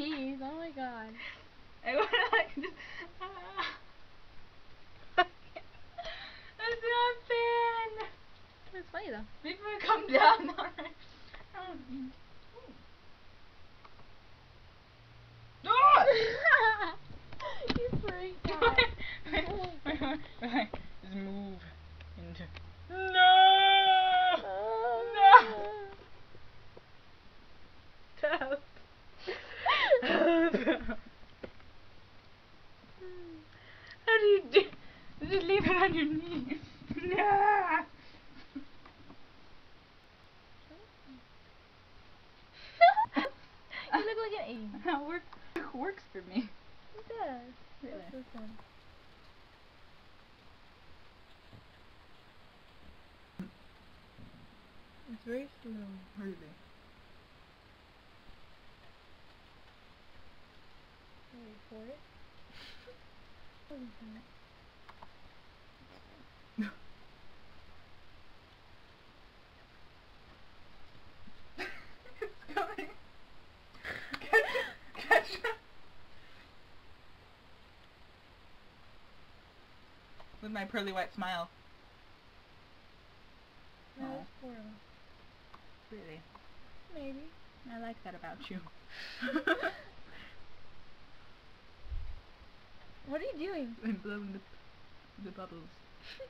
Jeez, oh my god. I want to like just, uh, That's not fan. It's funny though. People come down. How do you do? Just leave it on your knees. No! you look like an alien. That work works for me. It does. Really? What's this one? It's very slow. Really? Wait for it. What is that? it's coming. Catch it. Catch it. With my pearly white smile. No, it's. Really? Maybe. I like that about you. What are you doing? I'm blowing the, the bubbles.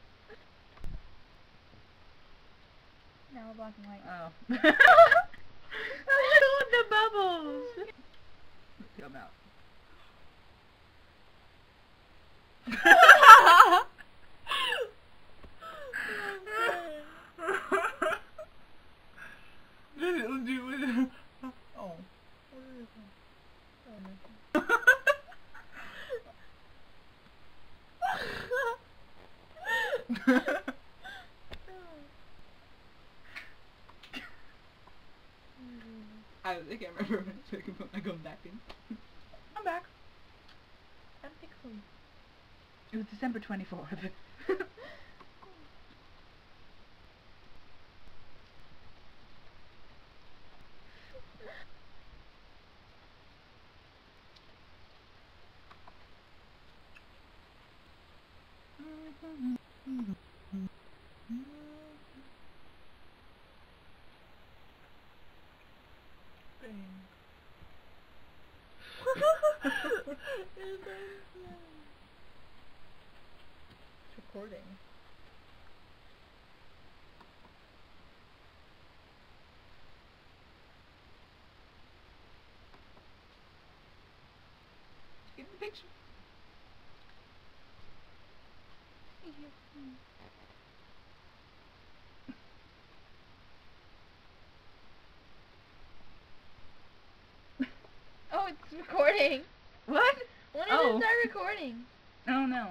Now we're black and white. Oh. I want the bubbles. Come out. Then it'll do it. Oh. oh I, I can't remember so I can put my gum back in. I'm back. I'm pixely. It was December 24th. It's recording. Get the picture. Oh, it's recording. What? When did Oh. it start recording? Oh no.